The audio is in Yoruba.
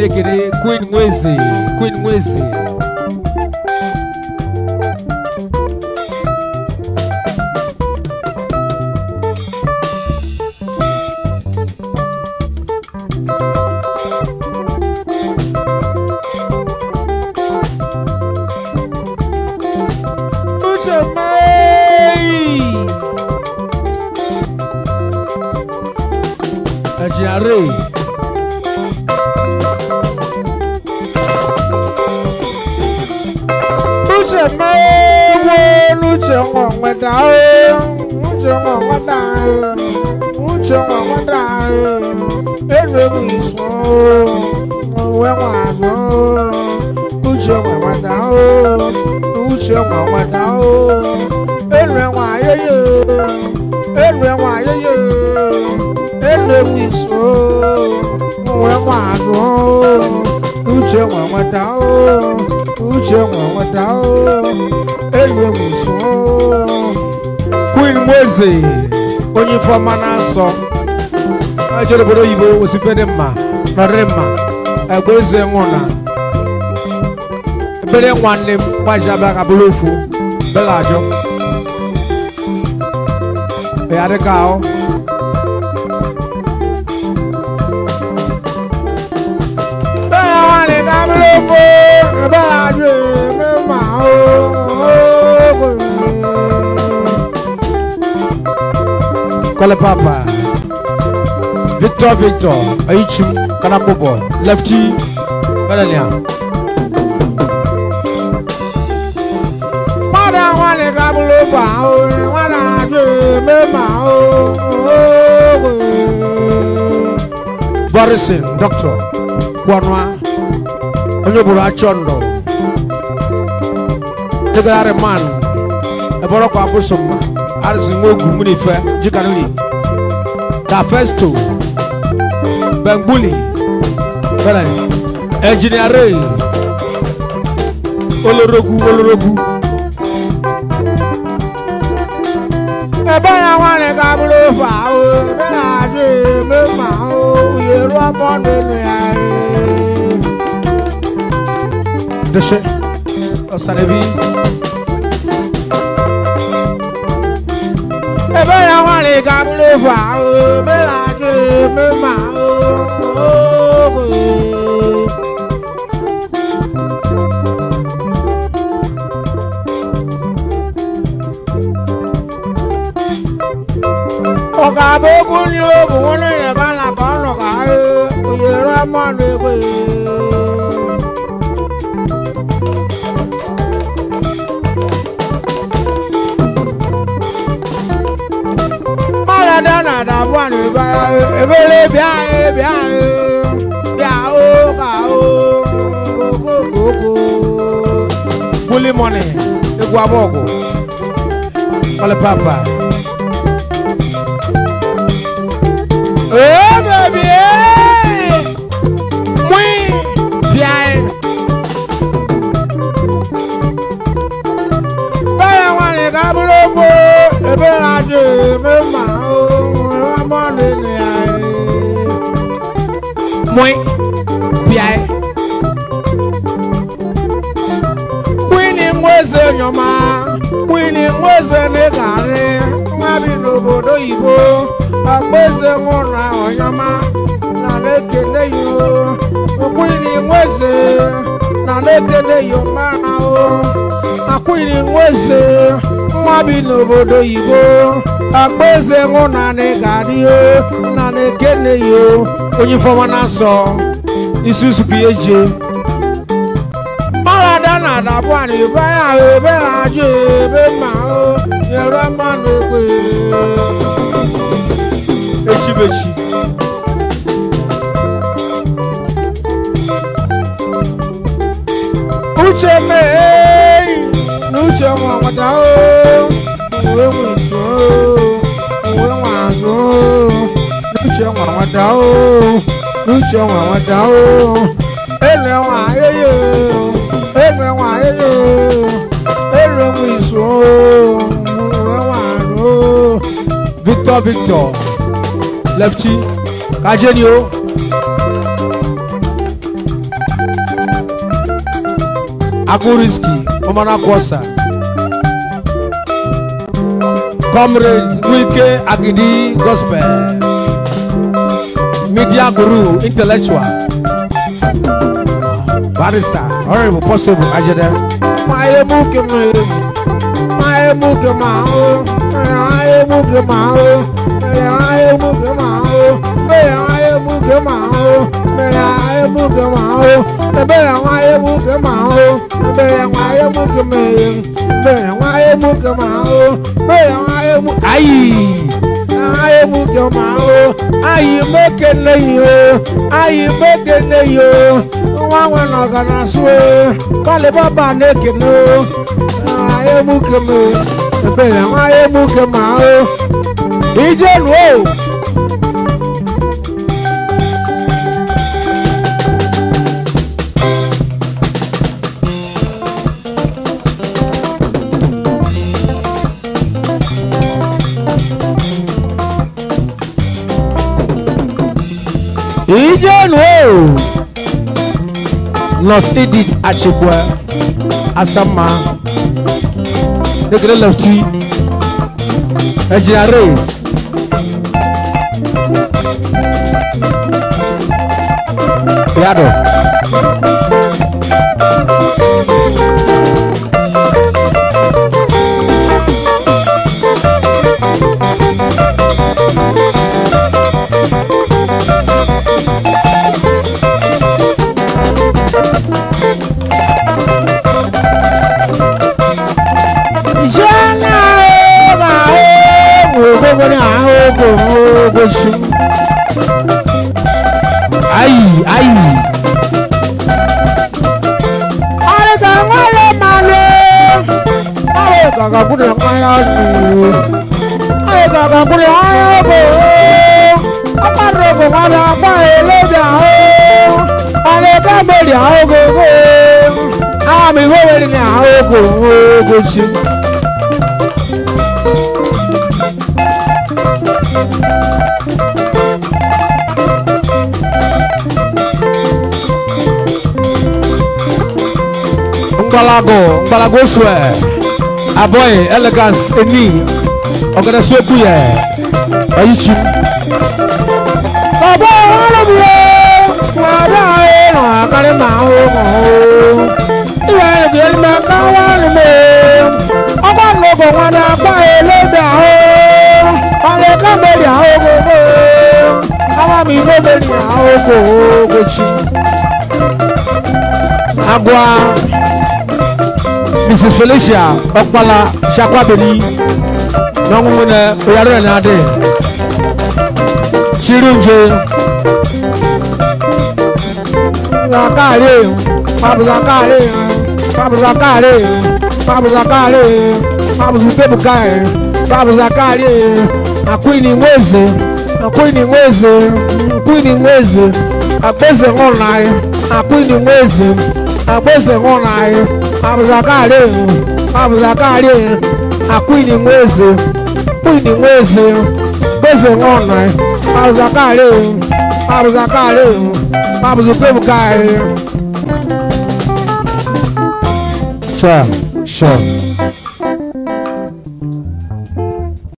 Rekere, Queen Wizzy, Queen Mwezi. Ajare. mata mucho mamada mucho mamada ere mi so mo we wa so mucho mamada mucho mamada ere wa yeye ere wa yeye ere mi so mo we wa so mucho mamada mucho mamada ere mi so Queen Weze onye ifeọma na-asọ ajere obodo oyibo osipere mma nọrịrị mma egbe eze nwụna ebere nwanne m gbajaba ka bụrụ ofu bela ajụ ya dịka ahụ bela nwanne ka bụrụ ofu Kwale Papa, Victor Victor, Aichum, Kanakobo, Lefty, Melania. Mada wale kabulo pa o, wala je me ma o. Barisin, Doctor, Kwanwa, Onyoburu Achondo, Degarare Man, Eboroko Akusumba. Arzinwogu Munife Jikanuli tafesto benguli Bẹ́ẹ̀ni Engineer Ray Olorogu Olorogu. Ẹ̀bọ́n àwọn nìkan àbúrò fà ó bẹ́ẹ̀ àjọ èèmé fà ó yẹ̀rọ ọmọ nínú ẹ̀rẹ́. Dẹ́sẹ̀ ọ̀sán ẹbí. ebe ya nwale ka m lefu ahụ ebe na-achụ eme ma oge ọ̀gá àbókù ni ó bùn wọ́n lẹ́yìn bá làkọ́ ọ̀rọ̀ ká ẹ òye rẹ́mọ̀nù ẹgbẹ́. ebele bia e bia e bia o ka o gogo gogo Bully money egwu abogo ọlẹ papa. Ee bèbí ee mui bia e. Bẹ́ẹ̀ wà ní kábúrò kú. mui piae kwini nweze nyoma kwini nweze n'ịgharị nwa bi n'obodo oyibo akpaeze nwụrụ onyoma na na-ekele ya kwini nweze na na-ekele ya mara akwini nweze nwa bi n'obodo oyibo akpaeze nwụrụ na n'ịgharị na gene yo onye fọma na asọ isi usupu eje mmalada na adabụ a na-ebu anya ebe ha ajụ ebe ma o nyere mma n'ogbe echibechi uche mee na uche nwa o uwe nwere ṣẹ̀wọ̀n àwọn dá o ń ṣẹ̀wọ̀n àwọn dá o èlò ẹ̀wọ̀n ayẹyẹ èlò ẹ̀wọ̀n ayẹyẹ èlò ẹ̀wọ̀n ìṣó ẹ̀wọ̀n àrò. Victor Victor Lefty kájé ni o. Aguriski Omanakosa Comrade Wike Agidi Gospel media guru, intellectual, barrister, horrible possible, Ajede. Maye muke maye, maye muke mao, maye muke mao, maye muke mao, maye muke mao, maye muke mao, ebele maye muke mao, ebele maye muke maye, ebele maye muke mao, ebele maye muke. Ayi ọmọ o anyị mekele ya o anyị mekele ya o nwa nwe na ọganasụ o kalibaba na-ekene o anyị emuke m ebele nwa anyị emuke ma o ije nuo Lost Edith Achebua Asama the Negre Lefty Ejinare Yado. jẹ́nà ọba ọ̀hún gbogbo ní àwọn ogun ngbalago ngbalago sue aboy elegance eni ọgẹdẹ sọ ekuyẹ aboy, bàbá ọlọ́mìyẹ. igobeni aoko ogochi agwa mrs felicia ọkpala shakwabeni n'ọṅụṅụ na oyaro ya na-adị chiri nje zakari pabu zakari pabu zakari pabu zakari pabu zutebukai pabu zakari akwini nweze akwini nweze akwini nwezi agbese nwụrụ anyị akwini nwezi agbese nwụrụ anyị abụzakari abụzakari akwini nwezi kwini nwezi gbese nwụrụ anyị abụzakari abụzakari abụzukwebuka anyị. Sure, sure.